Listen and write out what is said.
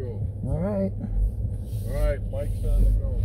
go. All right. All right, Mike's on the go.